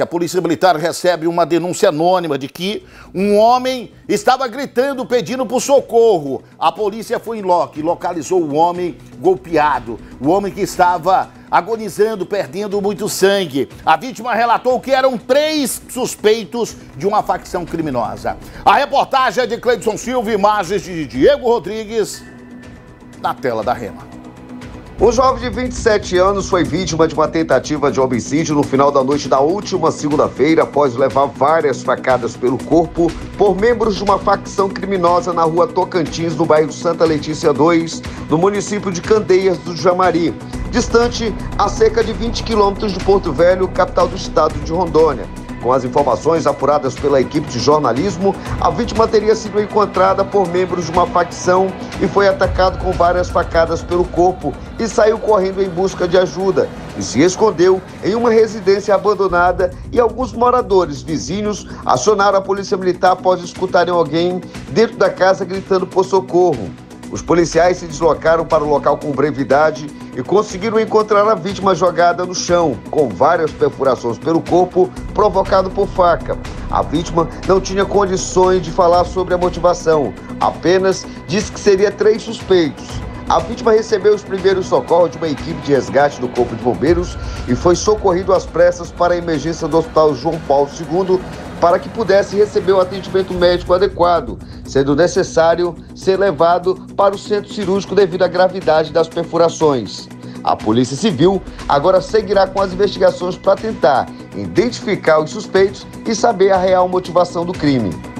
A Polícia Militar recebe uma denúncia anônima de que um homem estava gritando, pedindo por socorro. A polícia foi em loco e localizou o homem golpeado. O homem que estava agonizando, perdendo muito sangue. A vítima relatou que eram três suspeitos de uma facção criminosa. A reportagem é de Cleidson Silva, imagens de Diego Rodrigues, na tela da Rema. O jovem de 27 anos foi vítima de uma tentativa de homicídio no final da noite da última segunda-feira, após levar várias facadas pelo corpo por membros de uma facção criminosa na rua Tocantins, no bairro Santa Letícia 2, no município de Candeias do Jamari, distante a cerca de 20 quilômetros de Porto Velho, capital do estado de Rondônia. Com as informações apuradas pela equipe de jornalismo, a vítima teria sido encontrada por membros de uma facção e foi atacado com várias facadas pelo corpo e saiu correndo em busca de ajuda e se escondeu em uma residência abandonada e alguns moradores vizinhos acionaram a polícia militar após escutarem alguém dentro da casa gritando por socorro. Os policiais se deslocaram para o local com brevidade e conseguiram encontrar a vítima jogada no chão, com várias perfurações pelo corpo provocado por faca. A vítima não tinha condições de falar sobre a motivação, apenas disse que seria três suspeitos. A vítima recebeu os primeiros socorros de uma equipe de resgate do Corpo de Bombeiros e foi socorrido às pressas para a emergência do Hospital João Paulo II para que pudesse receber o atendimento médico adequado, sendo necessário ser levado para o centro cirúrgico devido à gravidade das perfurações. A Polícia Civil agora seguirá com as investigações para tentar identificar os suspeitos e saber a real motivação do crime.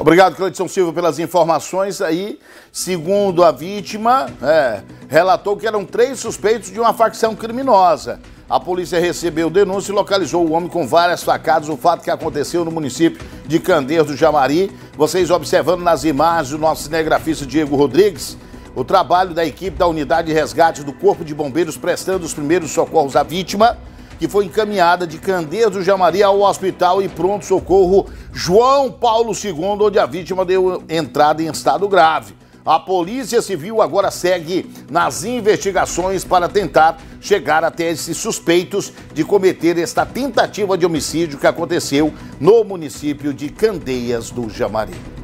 Obrigado, Cleiton Silva, pelas informações aí. Segundo a vítima, é, relatou que eram três suspeitos de uma facção criminosa. A polícia recebeu denúncia e localizou o homem com várias facadas. O fato que aconteceu no município de Candeias do Jamari. Vocês observando nas imagens do nosso cinegrafista Diego Rodrigues, o trabalho da equipe da unidade de resgate do Corpo de Bombeiros prestando os primeiros socorros à vítima, que foi encaminhada de Candeias do Jamari ao hospital e pronto socorro João Paulo II, onde a vítima deu entrada em estado grave. A Polícia Civil agora segue nas investigações para tentar chegar até esses suspeitos de cometer esta tentativa de homicídio que aconteceu no município de Candeias do Jamari.